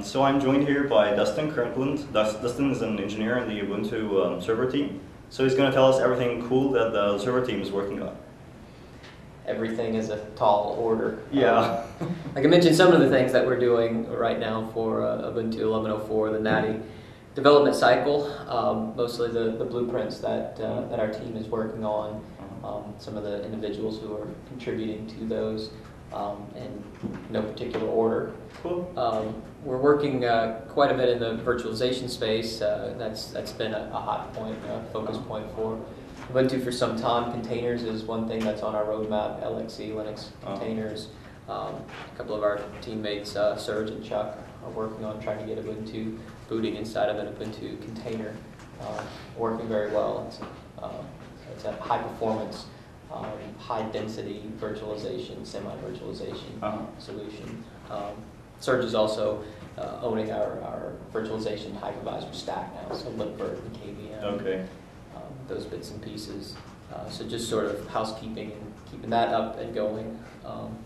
Um, so I'm joined here by Dustin Kirkland. Dus- Dustin is an engineer in the Ubuntu um, server team. So he's going to tell us everything cool that the server team is working on. Everything is a tall order. Yeah. Um, like I mentioned, some of the things that we're doing right now for uh, Ubuntu 11.04, the Natty development cycle, um, mostly the, the blueprints that, uh, that our team is working on, um, some of the individuals who are contributing to those um, in no particular order. Cool. Um, we're working uh, quite a bit in the virtualization space. Uh, that's that's been a, a hot point, a focus point for Ubuntu for some time. Containers is one thing that's on our roadmap. LXC, Linux Oh. containers. Um, a couple of our teammates, uh, Serge and Chuck, are working on trying to get Ubuntu booting inside of an Ubuntu container, uh, working very well. It's, uh, it's a high performance, um, high density virtualization, semi virtualization Uh-huh. solution. Um, Serge is also uh, owning our, our virtualization hypervisor stack now, so Libvirt and KVM, Okay. um, those bits and pieces. Uh, so just sort of housekeeping and keeping that up and going. Um,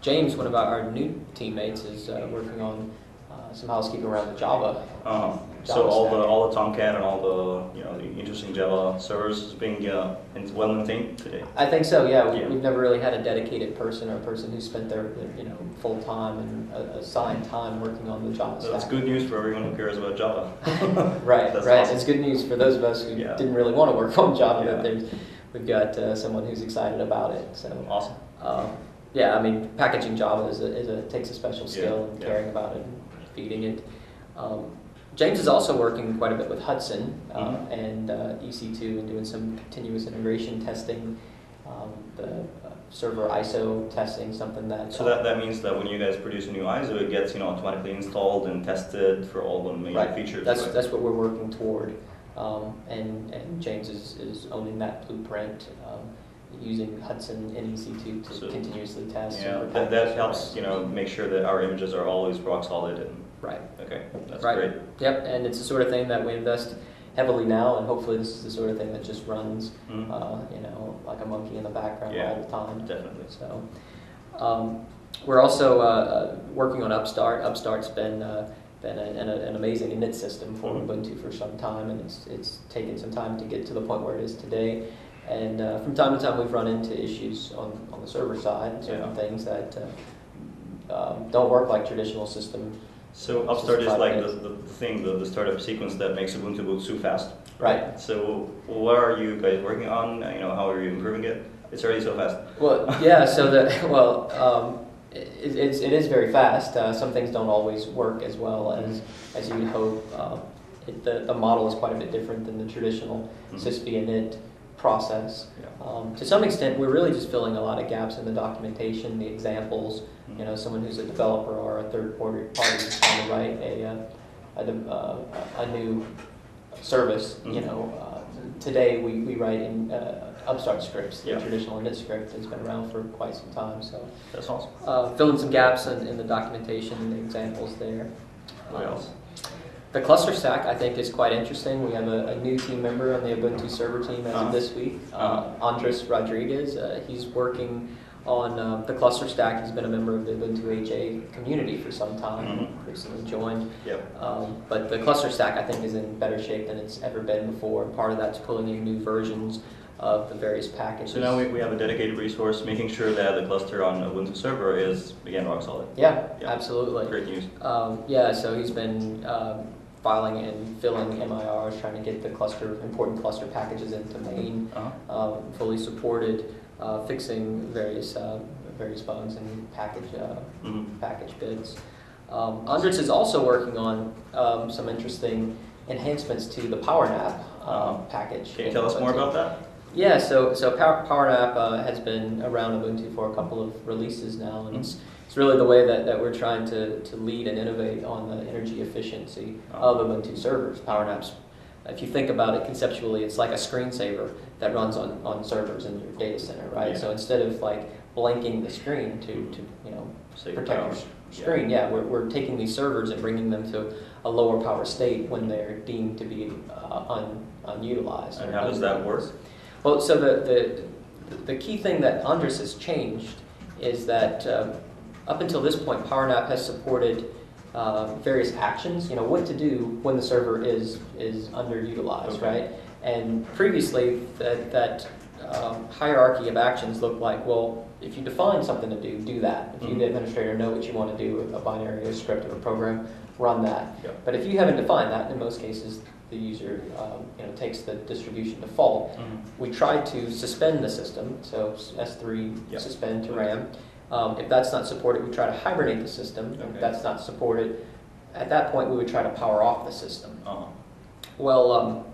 James, one of our, our new teammates, is uh, working on uh, some housekeeping around the Java. Uh-huh. So all the all the Tomcat and all the you know the interesting Java servers is being uh, well maintained today. I think so. Yeah, we, Yeah. we've never really had a dedicated person or a person who spent their, their you know full time and assigned time working on the Java So that's good news for everyone who cares about Java. Right, That's right. awesome. It's good news for those of us who Yeah. didn't really want to work on Java. Yeah. That there's, we've got uh, someone who's excited about it. So, Awesome. uh, yeah, I mean, packaging Java is a, is a takes a special skill and caring about it and feeding it. Um, James is also working quite a bit with Hudson uh, Mhm. and uh, EC2 and doing some continuous integration testing, um, the uh, server ISO testing, something that. So that, that means that when you guys produce a new ISO, it gets you know automatically installed and tested for all the major Right. features. That's, right? that's what we're working toward. Um, and, and James is, is owning that blueprint, um, using Hudson and EC2 to So- continuously test. yeah, and that, that helps you know make sure that our images are always rock solid and Right. okay, that's Right. great. Yep, and it's the sort of thing that we invest heavily now, and hopefully this is the sort of thing that just runs, Mhm. uh, you know, like a monkey in the background Yeah. all the time. Definitely. So, um, we're also uh, uh, working on Upstart. Upstart's been uh, been a, an, an amazing init system for Mhm. Ubuntu for some time, and it's it's taken some time to get to the point where it is today. And uh, from time to time, we've run into issues on, on the server side, certain Yeah. things that uh, um, don't work like traditional systems. So Upstart is like the, the thing, the, the startup sequence that makes Ubuntu boot so fast. Right. So what are you guys working on? You know, how are you improving it? It's already so fast. Well, yeah. So the well, um, it, it's it is very fast. Uh, some things don't always work as well as as you'd hope. Uh, it, the the model is quite a bit different than the traditional Mhm. sysv init process. Yeah. Um, to some extent, we're really just filling a lot of gaps in the documentation, the examples. Mhm. You know, someone who's a developer or a third party party is trying to write a uh, a, uh, a new service. You Mhm. know, uh, today we, we write in uh, Upstart scripts. The Yeah. traditional init script that's been around for quite some time. So, That's awesome. uh, filling some gaps in, in the documentation and the examples there. What Um, else? The cluster stack, I think, is quite interesting. We have a, a new team member on the Ubuntu server team as of this week, uh. Andres Rodriguez. Uh, he's working on um, the cluster stack. He's been a member of the Ubuntu HA community for some time, Mhm. recently joined. Yep. Um, but the cluster stack, I think, is in better shape than it's ever been before. Part of that's pulling in new versions of the various packages. So now we, we have a dedicated resource making sure that the cluster on Ubuntu server is again rock solid. yeah, Yeah. absolutely. Great news. Um, yeah, so he's been um, filing and filling MIRs, trying to get the cluster important cluster packages into main, Uh-huh. um, fully supported, uh, fixing various uh, various bugs and package uh, Mhm. package bits. Um, Andres is also working on um, some interesting enhancements to the PowerNap uh, Uh-huh. package. Can you tell us more about that? Yeah, so so Power, PowerNap uh, has been around Ubuntu for a couple of releases now, and it's it's really the way that, that we're trying to, to lead and innovate on the energy efficiency of Ubuntu servers. PowerNap's, if you think about it conceptually, it's like a screensaver that runs on, on servers in your data center, right? Yeah. So instead of like blanking the screen to, to you know Save protect power. your screen, yeah, we're, we're taking these servers and bringing them to a lower power state when they're deemed to be uh, un, unutilized. And how does that work? well, so the, the, the key thing that Andres has changed is that uh, up until this point, PowerNap has supported uh, various actions. You know what to do when the server is is underutilized, Okay. right? And previously, that that um, hierarchy of actions looked like well, if you define something to do, do that. If you, Mhm. the administrator, know what you want to do with a binary, a script, or a program, run that. Yeah. But if you haven't defined that, in most cases, the user um, you know takes the distribution default. Mhm. We try to suspend the system, so S3 Yeah. suspend to RAM. Um, if that's not supported, we try to hibernate the system. Okay. If that's not supported, at that point we would try to power off the system. Uh-huh. Well, um,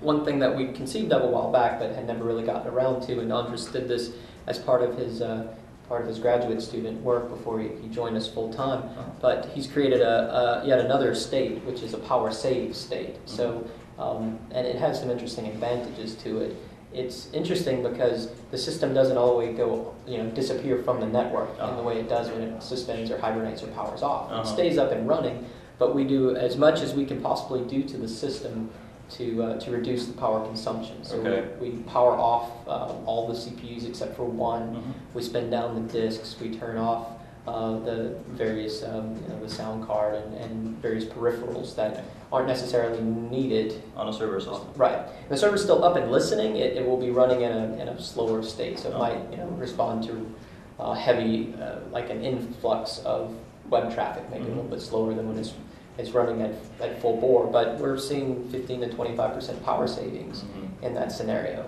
one thing that we conceived of a while back, but had never really gotten around to, and Andres did this as part of his uh, part of his graduate student work before he, he joined us full time. Uh-huh. But he's created a, a yet another state, which is a power save state. So, um, and it has some interesting advantages to it. It's interesting because the system doesn't always go, you know, disappear from the network in the way it does when it suspends or hibernates or powers off. Uh-huh. It stays up and running, but we do as much as we can possibly do to the system to uh, to reduce the power consumption. So Okay. we, we power off uh, all the CPUs except for one. Mhm. We spin down the disks. We turn off uh, the various, um, you know, the sound card and, and various peripherals that aren't necessarily needed. On a server system. Right. The server's still up and listening. It, it will be running in a, in a slower state, so it Oh. might you know respond to uh, heavy, uh, like an influx of web traffic, maybe a Mhm. little bit slower than when it's it's running at, at full bore. But we're seeing 15 to 25 percent power savings Mhm. in that scenario.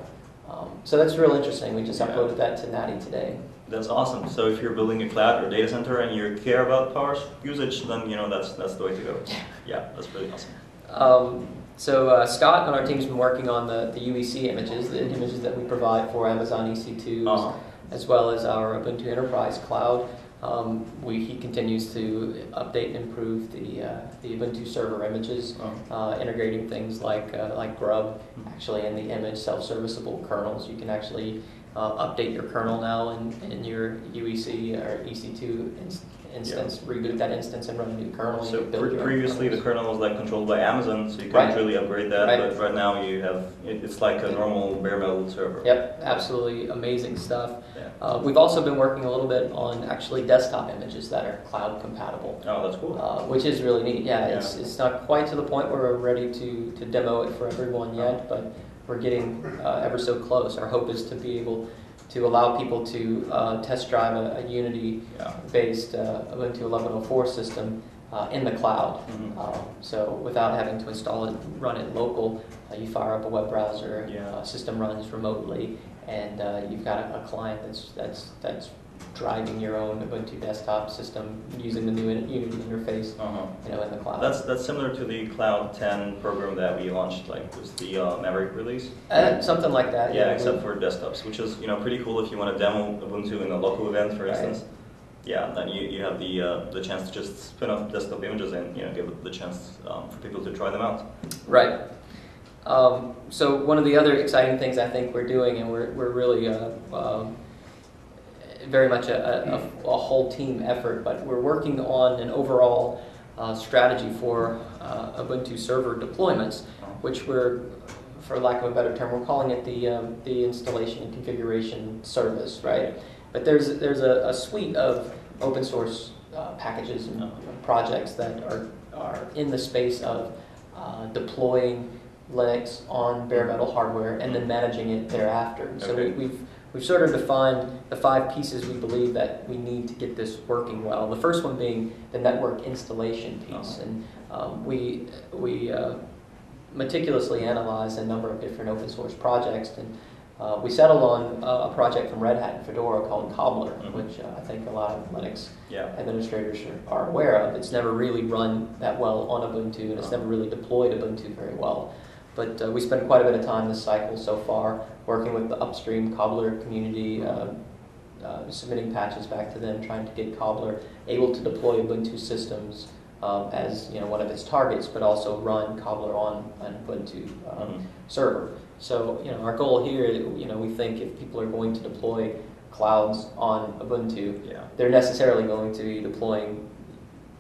Um, so that's real interesting. We just Yeah. uploaded that to Natty today. That's awesome. So if you're building a cloud or data center and you care about power usage, then you know that's that's the way to go. Yeah, that's really awesome. Um, so uh, Scott on our team's been working on the, the UEC images, the images that we provide for Amazon EC2, Uh-huh. as well as our Ubuntu Enterprise Cloud. Um, we, he continues to update and improve the, uh, the Ubuntu server images, Uh-huh. uh, integrating things like, uh, like Grub actually in the image, self-serviceable kernels. You can actually uh, update your kernel now in, in your UEC or EC2 ins- instance, reboot that instance and run a new kernel. So build pre- your previously the kernel was like controlled by Amazon, so you Right. can't really upgrade that. Right. But right now you have it, it's like a normal bare metal server. Yep, absolutely amazing stuff. Yeah. Uh, we've also been working a little bit on actually desktop images that are cloud compatible, Oh, that's cool. uh, which is really neat. Yeah, Yeah. It's, it's not quite to the point where we're ready to, to demo it for everyone yet, but we're getting uh, ever so close. Our hope is to be able to allow people to uh, test drive a, a Unity Yeah. based uh, Ubuntu 1104 system uh, in the cloud. Mhm. Um, so without having to install it, run it local, uh, you fire up a web browser, Yeah. uh, system runs remotely, and uh, you've got a, a client that's that's that's driving your own Ubuntu desktop system using the new Unity interface, Uh-huh. you know, in the cloud. That's that's similar to the Cloud 10 program that we launched, like with the uh, Maverick release. Uh, something like that. Yeah, we- except for desktops, which is you know pretty cool if you want to demo Ubuntu in a local event, for Right. instance. Yeah, then you, you have the uh, the chance to just spin up desktop images and you know give it the chance um, for people to try them out. Right. Um, so one of the other exciting things I think we're doing, and we're, we're really uh, um, very much a, a, a whole team effort, but we're working on an overall uh, strategy for uh, Ubuntu server deployments, which we're, for lack of a better term, we're calling it the, um, the installation and configuration service, right? But there's, there's a, a suite of open source uh, packages and projects that are, are in the space of uh, deploying Linux on bare metal hardware and then managing it thereafter. So Okay. we, we've, we've sort of defined the five pieces we believe that we need to get this working well. The first one being the network installation piece. Uh-huh. And um, we, we uh, meticulously analyzed a number of different open source projects and uh, we settled on uh, a project from Red Hat and Fedora called Cobbler, Mhm. which uh, I think a lot of Linux Yeah. administrators are, are aware of. It's never really run that well on Ubuntu, and it's Oh. never really deployed Ubuntu very well. But uh, we spent quite a bit of time this cycle so far working with the upstream Cobbler community, uh, uh, submitting patches back to them, trying to get Cobbler able to deploy Ubuntu systems um, as you know one of its targets, but also run Cobbler on an Ubuntu um, Mhm. server. So you know our goal here, you know, we think if people are going to deploy clouds on Ubuntu, Yeah. they're necessarily going to be deploying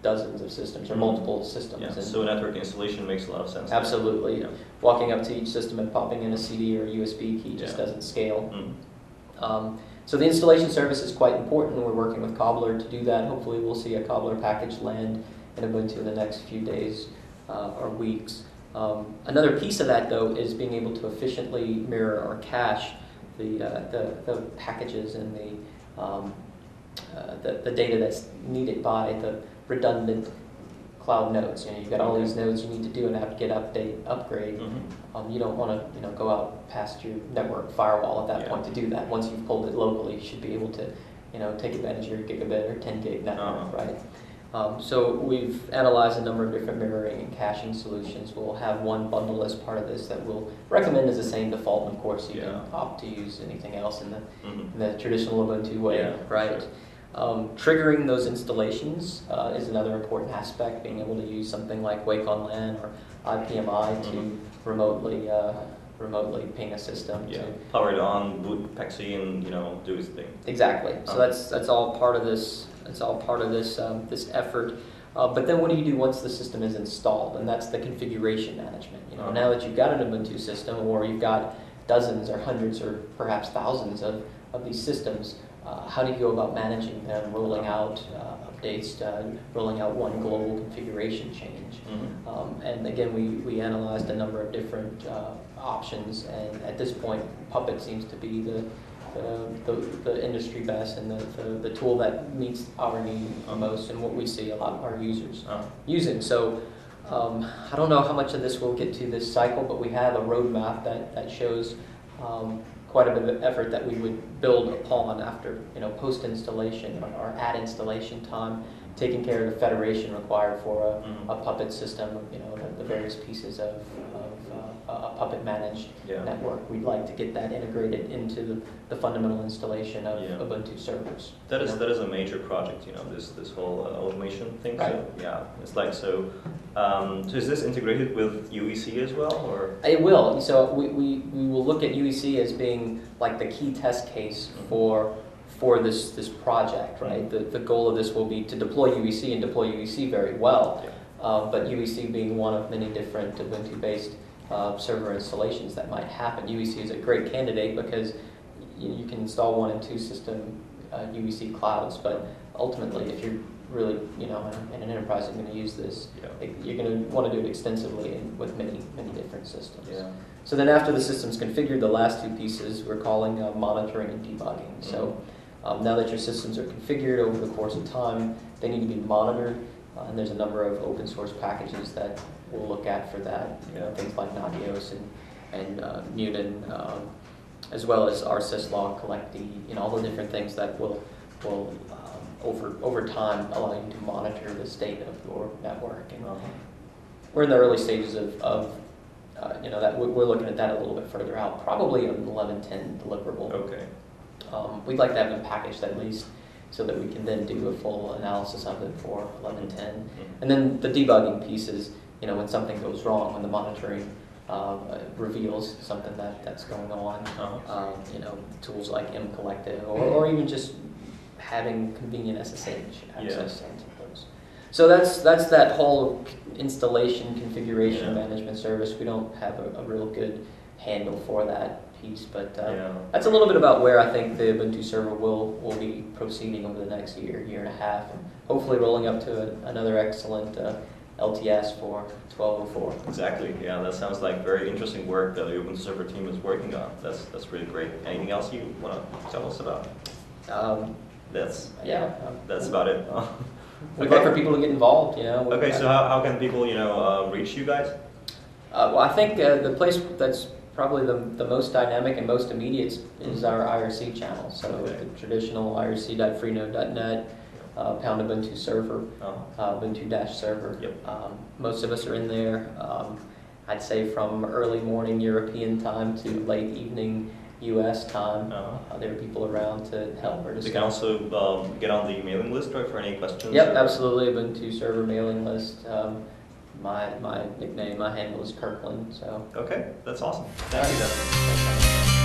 dozens of systems or Mhm. multiple systems. Yeah. And So network installation makes a lot of sense. absolutely, Yeah. walking up to each system and popping in a CD or a USB key just Yeah. doesn't scale. Mm. Um, so the installation service is quite important. We're working with Cobbler to do that. Hopefully, we'll see a Cobbler package land in Ubuntu in the next few days uh, or weeks. Um, another piece of that, though, is being able to efficiently mirror or cache the, uh, the, the packages and the, um, uh, the, the data that's needed by the redundant cloud nodes. You know, you've got all these nodes you need to do an apt-get update upgrade. Mhm. Um, you don't want to, you know, go out past your network firewall at that Yeah. point to do that. Once you've pulled it locally, you should be able to, you know, take advantage of your gigabit or 10 gig network, Uh-huh. right? Um, so we've analyzed a number of different mirroring and caching solutions. We'll have one bundle as part of this that we'll recommend as the same default. And of course, you Yeah. can opt to use anything else in the Mhm. in the traditional Ubuntu way, Yeah, right? sure. Um, triggering those installations uh, is another important aspect. Being able to use something like Wake on LAN or IPMI to Mhm. remotely uh, remotely ping a system. Yeah, To, power it on, boot PXE, and you know do his thing. exactly. So Uh-huh. that's that's all part of this. That's all part of this um, this effort. Uh, but then what do you do once the system is installed? And that's the configuration management. You know, Uh-huh. now that you've got an Ubuntu system or you've got dozens or hundreds or perhaps thousands of, of these systems, uh, how do you go about managing them, rolling out uh, updates, uh, rolling out one global configuration change? Mhm. Um, and again, we, we analyzed a number of different uh, options, and at this point, Puppet seems to be the, the, the, industry best and the, the, the tool that meets our need the most and what we see a lot of our users Uh, using. So um, I don't know how much of this we'll get to this cycle, but we have a roadmap that, that shows um, quite a bit of effort that we would build upon after, you know, post-installation or, or at installation time, taking care of the federation required for a, Mhm. a Puppet system, you know, the, the various pieces of, a Puppet managed Yeah. network. We'd like to get that integrated into the, the fundamental installation of Yeah. Ubuntu servers. That is know? that is a major project, you know, this this whole uh, automation thing. Right. So yeah, it's like so. Um, so is this integrated with UEC as well, or? It will. So we, we, we will look at UEC as being like the key test case Mhm. for for this this project, right? Mhm. The, the goal of this will be to deploy UEC and deploy UEC very well, Yeah. uh, but UEC being one of many different Ubuntu-based uh, server installations that might happen. UEC is a great candidate because you, you can install one and two system uh, UEC clouds, but ultimately, if you're really, you know, in, an enterprise, you're going to use this. Yeah. You're going to want to do it extensively and with many, many different systems. Yeah. So then after the system's configured, the last two pieces we're calling uh, monitoring and debugging. So um, now that your systems are configured over the course of time, they need to be monitored. Uh, and there's a number of open source packages that we'll look at for that. You know, things like Nagios and, and uh, Munin, um, as well as rsyslog, collectd, you know, all the different things that will, will um, over, over time allow you to monitor the state of your network. And Uh-huh. we're in the early stages of, of uh, you know, that we're looking at that a little bit further out, probably an 1110 deliverable. Okay. Um, we'd like to have them packaged at least so that we can then do a full analysis of it for 1110. Mhm. And then the debugging piece is, you know, when something goes wrong, when the monitoring uh, reveals something that, that's going on, Uh-huh. um, you know, tools like mcollective or, or even just having convenient SSH access into those. So that's that's that whole installation configuration Yeah. management service. We don't have a, a real good handle for that piece, but uh, Yeah. that's a little bit about where I think the Ubuntu server will will be proceeding over the next year, year and a half, and hopefully rolling up to a, another excellent uh, LTS for 1204. Exactly. Yeah, that sounds like very interesting work that the Open Server team is working on. That's that's really great. Anything else you want to tell us about? Um, That's yeah. um, that's about it. We'd Okay. love for people to get involved, you know. okay, so how, how can people you know uh, reach you guys? Uh, well, I think uh, the place that's probably the, the most dynamic and most immediate is our IRC channel. So Okay. the traditional irc.freenode.net, uh, pound Ubuntu server, Uh-huh. uh, Ubuntu dash server. Yep. Um, most of us are in there. Um, I'd say from early morning European time to late evening U.S. time. Uh-huh. Uh, there are people around to help or You discuss. can also um, get on the mailing list right, for any questions. Yep, or- absolutely. Ubuntu server mailing list. Um, my my nickname, my handle is Kirkland. So. Okay, that's awesome. Thank you. Then. Thanks.